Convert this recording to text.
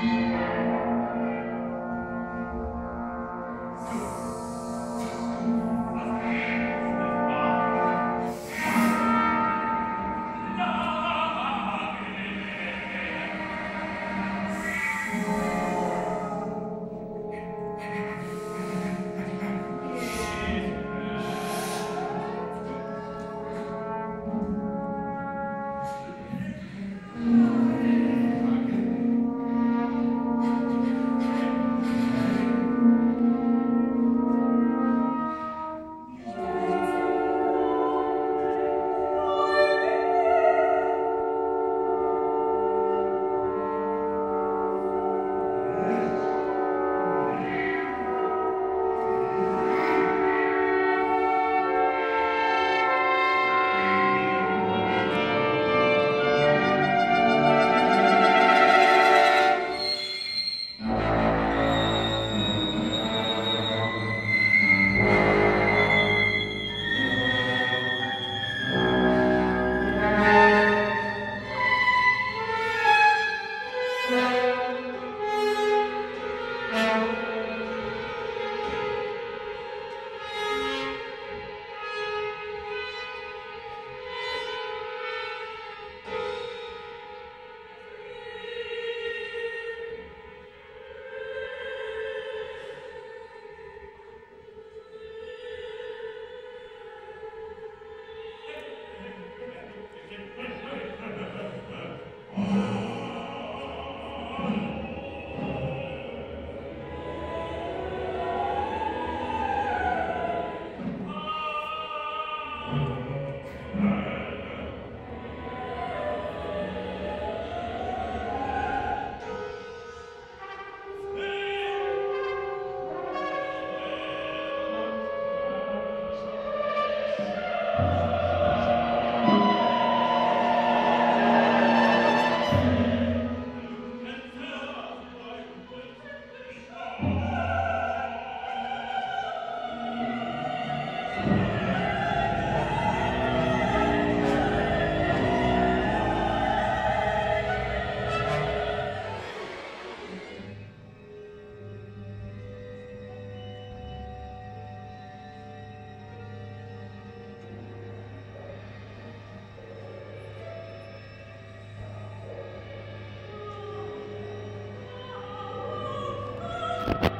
Música You.